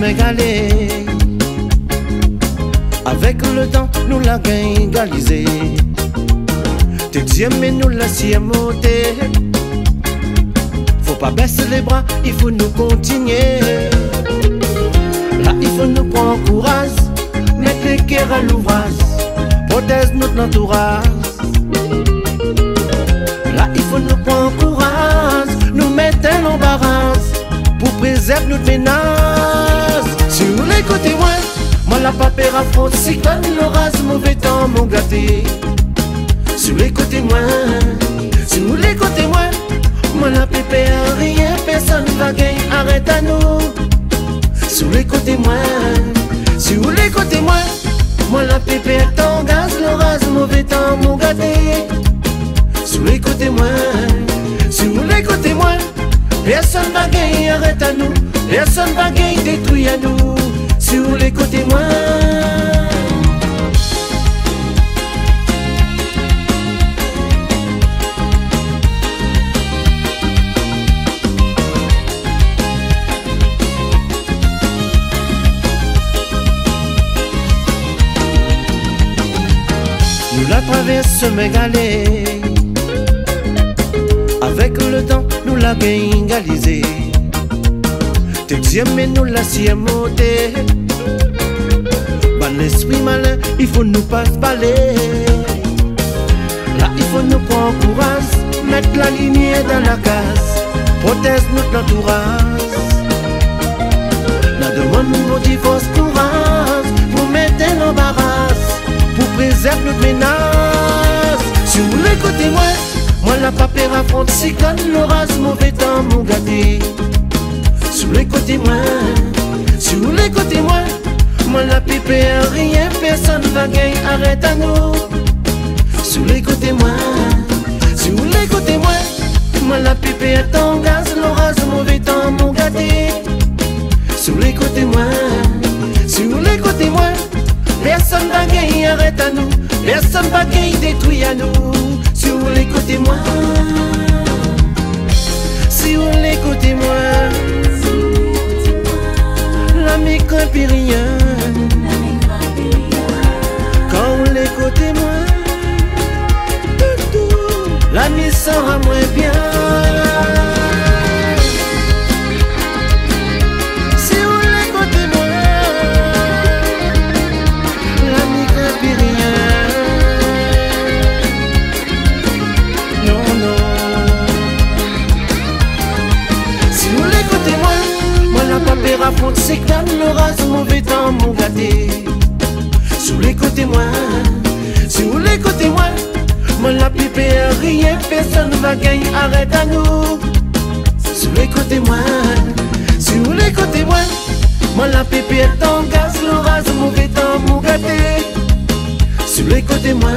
m'égaler. Avec le temps, nous la égalisé. Dieu, mais nous la monter. Faut pas baisser les bras, il faut nous continuer. Là, il faut nous prendre courage, mettre les cœurs à l'ouvrage, protège notre entourage. Là, il faut nous prendre courage, nous mettre en embarras pour préserver notre menace. Papère à fond, si l'orage, mauvais temps, mon gâté. Si vous l'écoutez, moi, si vous l'écoutez, moi, moi la pépé rien, personne va gagner, arrête à nous. Si vous l'écoutez, moi, si vous l'écoutez, moi, moi la pépé ton gaz, l'orage, mauvais temps, mon gâté. Si vous l'écoutez, moi, si vous l'écoutez, moi, personne va gagner, arrête à nous. Personne va gagner, détruit à nous. Si vous l'écoutez, moi. Nous la traverse mégalée Avec le temps, nous la égalisé T'es Dieu, mais nous la monter Ban l'esprit malin, il faut nous pas baler Là, il faut nous prendre courage Mettre la lumière dans la case Protège notre entourage. La demande nous divorce courage Pour mettre l'embarras Pour préserver notre menace Si vous l'écoutez, moi Moi la papère affronte si l'orage Mauvais temps, mon gâté Si vous l'écoutez, moi. Si vous l'écoutez, moi. Moi la pépé rien. Personne va gagner, arrête à nous. Si vous l'écoutez, moi. Si vous l'écoutez, moi. Moi la pépé ton gaz. L'orage, mauvais temps, mon gâté. Si vous l'écoutez, moi. Si vous l'écoutez, moi. Personne va gagner, arrête à nous. Personne va gagner, détruit à nous. Quand vous l'écoutez, moi. L'ami sera moins bien. Comme le rase, mauvais temps, mon gâté. Si vous l'écoutez, moi, si vous l'écoutez, moi, moi la pipé rien, personne va gagner, arrête à nous. Si vous l'écoutez, moi, si vous l'écoutez, moi, moi la pipé ton gaz, l'orage, mauvais temps, mon gâté. Si vous l'écoutez, moi,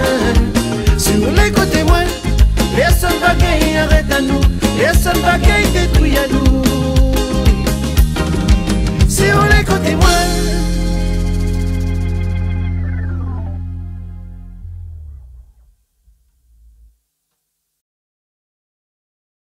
si vous l'écoutez, moi, personne va gagner, arrête à nous. Personne va gagner, détruit à nous. Si vous l'écoutez, moi,